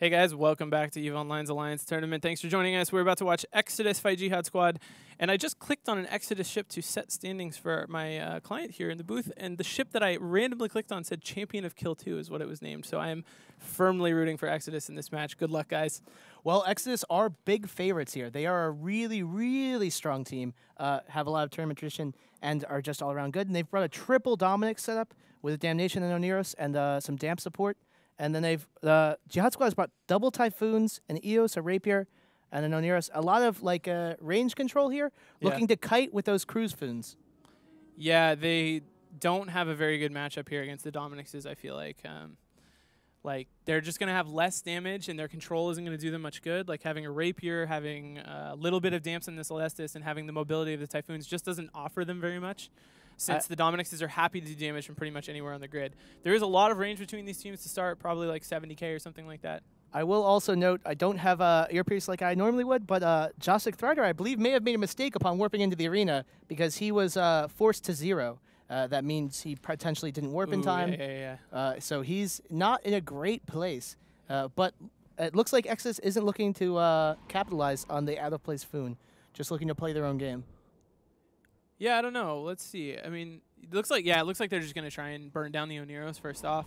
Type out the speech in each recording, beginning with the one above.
Hey guys, welcome back to EVE Online's Alliance Tournament. Thanks for joining us. We're about to watch Exodus fight Jihad Squad, and I just clicked on an Exodus ship to set standings for my uh, client here in the booth, and the ship that I randomly clicked on said Champion of Kill 2 is what it was named, so I am firmly rooting for Exodus in this match. Good luck, guys. Well, Exodus are big favorites here. They are a really, really strong team, uh, have a lot of tournament tradition, and are just all around good. And they've brought a triple Dominix setup with Damnation and Oneros and uh, some Damp support. And then they've the Jihad Squad has brought double Typhoons, an Eos, a Rapier, and an Oneros. A lot of like uh, range control here, Yeah. looking to kite with those cruise foons. Yeah, they don't have a very good matchup here against the Dominixes, I feel like. Um, like, they're just going to have less damage, and their control isn't going to do them much good. Like, having a Rapier, having a little bit of damps in the Celestis, and having the mobility of the Typhoons just doesn't offer them very much. Since the Dominixes are happy to do damage from pretty much anywhere on the grid. There is a lot of range between these teams to start, probably like 70k or something like that. I will also note I don't have a earpiece like I normally would, but uh, Josik Thrider, I believe, may have made a mistake upon warping into the arena because he was uh, forced to zero. Uh, that means he potentially didn't warp in time. Yeah, yeah, yeah. Uh, so he's not in a great place. Uh, but it looks like Exodus isn't looking to uh, capitalize on the out of place Foon, just looking to play their own game. Yeah, I don't know. Let's see. I mean, it looks like yeah, it looks like they're just gonna try and burn down the Oneros first off.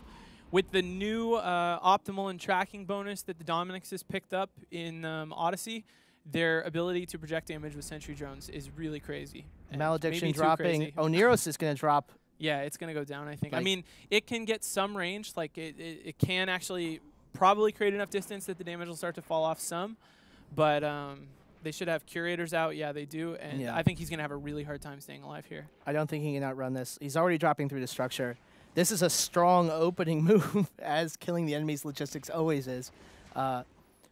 With the new uh, optimal and tracking bonus that the Dominix has picked up in um, Odyssey, their ability to project damage with sentry drones is really crazy. and Malediction dropping. Oneros is going to drop. Yeah, it's gonna go down. I think. I mean, it can get some range. Like it, it, it can actually probably create enough distance that the damage will start to fall off some, but um, they should have curators out. Yeah, they do, and Yeah. I think he's gonna have a really hard time staying alive here. I don't think he can outrun this. He's already dropping through the structure. This is a strong opening move, as killing the enemy's logistics always is. Uh,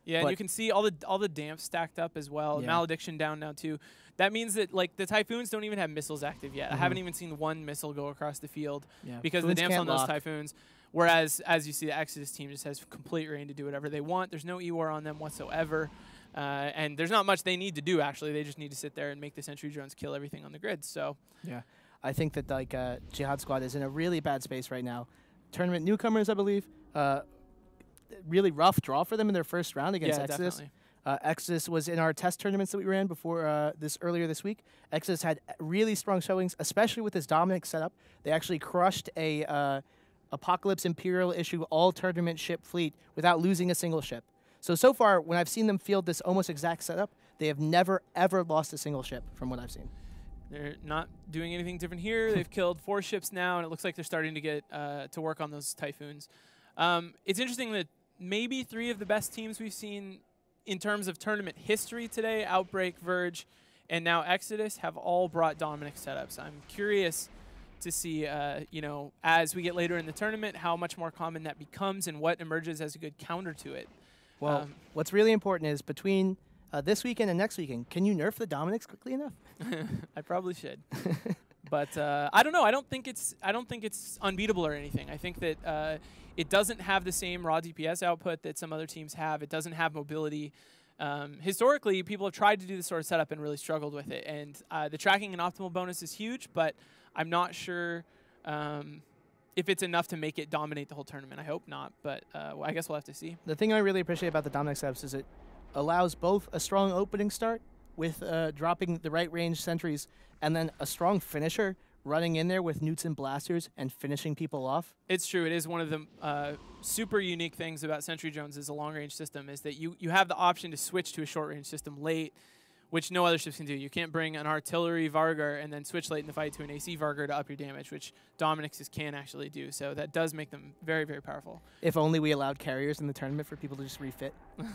Yeah, and you can see all the all the damps stacked up as well. Yeah. Malediction down now too. That means that like the typhoons don't even have missiles active yet. I haven't even seen one missile go across the field yeah, because Mm-hmm. Foons the damps on those lock. typhoons. Whereas as you see, the Exodus team just has complete reign to do whatever they want. There's no EWAR on them whatsoever. Uh, and there's not much they need to do actually. They just need to sit there and make the sentry drones kill everything on the grid. So Yeah, I think that like uh, Jihad Squad is in a really bad space right now. Tournament newcomers, I believe. Uh, really rough draw for them in their first round against yeah, Exodus. definitely. Uh, Exodus was in our test tournaments that we ran before uh, this earlier this week. Exodus had really strong showings, especially with this Dominix setup. They actually crushed a uh, Apocalypse Imperial issue all tournament ship fleet without losing a single ship. So so far, when I've seen them field this almost exact setup, they have never ever lost a single ship from what I've seen. They're not doing anything different here. They've killed four ships now, and it looks like they're starting to get uh, to work on those typhoons. Um, it's interesting that maybe three of the best teams we've seen in terms of tournament history today, Outbreak, Verge, and now Exodus, have all brought Dominix setups. I'm curious to see, uh, you know, as we get later in the tournament, how much more common that becomes and what emerges as a good counter to it. Well, Um, what's really important is between uh, this weekend and next weekend, can you nerf the Dominix quickly enough? I probably should. but uh, I don't know. I don't think it's I don't think it's unbeatable or anything. I think that uh, it doesn't have the same raw DPS output that some other teams have. It doesn't have mobility. Um, historically, people have tried to do this sort of setup and really struggled with it. And uh, the tracking and optimal bonus is huge, but I'm not sure um, if it's enough to make it dominate the whole tournament. I hope not, but uh, well, I guess we'll have to see. The thing I really appreciate about the Dominix setups is it allows both a strong opening start with uh, dropping the right range sentries, and then a strong finisher running in there with neuts and blasters and finishing people off. It's true. It is one of the uh, super unique things about Sentry drones as a long range system is that you, you have the option to switch to a short range system late, which no other ships can do. You can't bring an artillery Vargur and then switch late in the fight to an AC Vargur to up your damage, which Dominixes can actually do. So that does make them very, very powerful. If only we allowed carriers in the tournament for people to just refit. I've-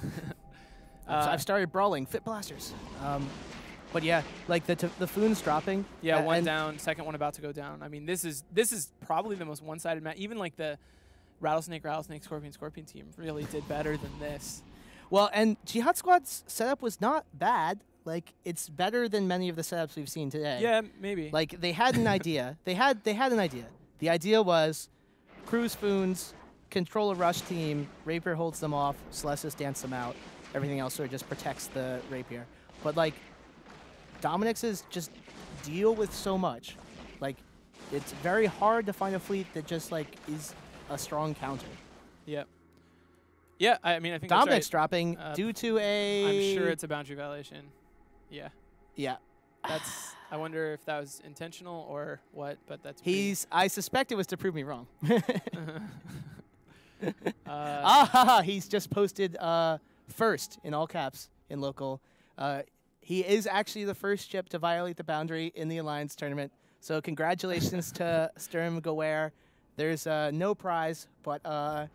Uh, I've started brawling fit blasters. Um, but yeah, like the t- the foons dropping. Yeah, one down, second one about to go down. I mean, this is this is probably the most one-sided match. Even like the Rattlesnake, Rattlesnake, Scorpion, Scorpion team really did better than this. Well, and Jihad Squad's setup was not bad. Like it's better than many of the setups we've seen today. Yeah, maybe. Like they had an idea. They had they had an idea. The idea was cruise foons, control a rush team, Rapier holds them off, Celestis dance them out. Everything else sort of just protects the Rapier. But like Dominix is just deal with so much. Like it's very hard to find a fleet that just like is a strong counter. Yep. Yeah, I mean, I think Dominic's right. dropping Uh, due to a. I'm sure it's a boundary violation. Yeah, Yeah. that's. I wonder if that was intentional or what, but that's. He's. I suspect it was to prove me wrong. uh, ah, ha, he's just posted uh, first in all caps in local. Uh, he is actually the first ship to violate the boundary in the Alliance tournament. So congratulations to Sturm Gower. There's uh, no prize, but uh,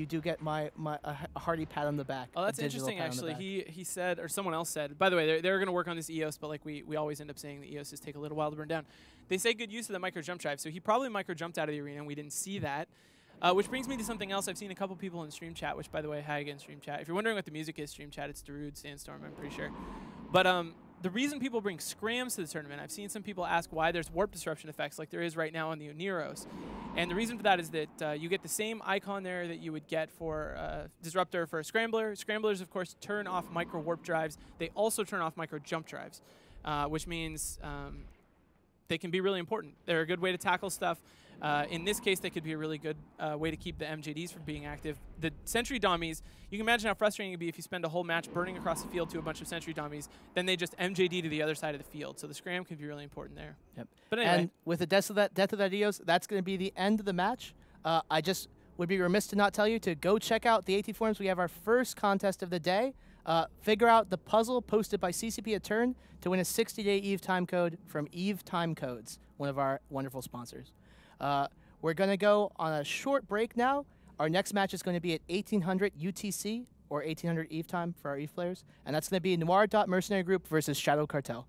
you do get my, my a hearty pat on the back. Oh, that's interesting. pat on the Actually, he he said, or someone else said. By the way, they're, they're going to work on this EOS, but like we we always end up saying the EOSs take a little while to burn down. They say good use of the micro jump drive, so he probably micro jumped out of the arena, and we didn't see that. Uh, which brings me to something else. I've seen a couple people in stream chat. Which, by the way, hi again, stream chat. If you're wondering what the music is, stream chat, it's Darude Sandstorm. I'm pretty sure. But um, the reason people bring scrams to the tournament, I've seen some people ask why there's warp disruption effects like there is right now on the Oneros. And the reason for that is that uh, you get the same icon there that you would get for uh, Disruptor for a Scrambler. Scramblers, of course, turn off micro warp drives. They also turn off micro jump drives, uh, which means um, they can be really important. They're a good way to tackle stuff. Uh, in this case, they could be a really good uh, way to keep the MJDs from being active. The Sentry Dummies, you can imagine how frustrating it would be if you spend a whole match burning across the field to a bunch of Sentry Dummies, then they just MJD to the other side of the field. So the scram could be really important there. Yep. But anyway, And with the death of that death of that EOS, that's going to be the end of the match. Uh, I just would be remiss to not tell you to go check out the AT forums. We have our first contest of the day. Uh, figure out the puzzle posted by CCP at Turn to win a 60-day Eve time code from Eve Time Codes, one of our wonderful sponsors. Uh, we're going to go on a short break now. Our next match is going to be at 1800 UTC or 1800 Eve time for our Eve players, and that's going to be Noir Dot Mercenary Group versus Shadow Cartel.